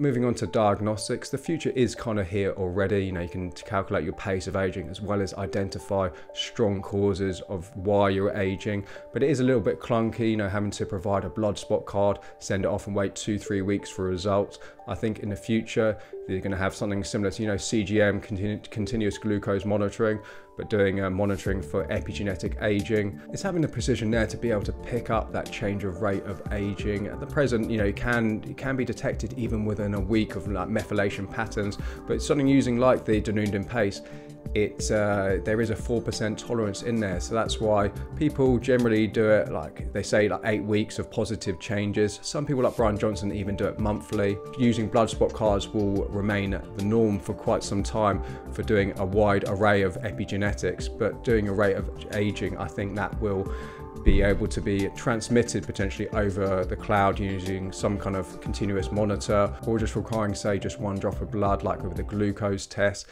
Moving on to diagnostics, the future is kind of here already. You know, you can calculate your pace of aging as well as identify strong causes of why you're aging. But it is a little bit clunky, you know, having to provide a blood spot card, send it off and wait two, three weeks for results. I think in the future, they're going to have something similar to, you know, CGM, continu continuous glucose monitoring, but doing uh, monitoring for epigenetic aging. It's having the precision there to be able to pick up that change of rate of aging. At the present, you know, it can, it can be detected even a week of like methylation patterns, but something using like the Dunedin pace, it uh, there is a 4% tolerance in there. So that's why people generally do it like they say like eight weeks of positive changes. Some people like Bryan Johnson even do it monthly. Using blood spot cards will remain the norm for quite some time for doing a wide array of epigenetics, but doing a rate of aging, I think that will be able to be transmitted potentially over the cloud using some kind of continuous monitor or just requiring say just one drop of blood like with the glucose test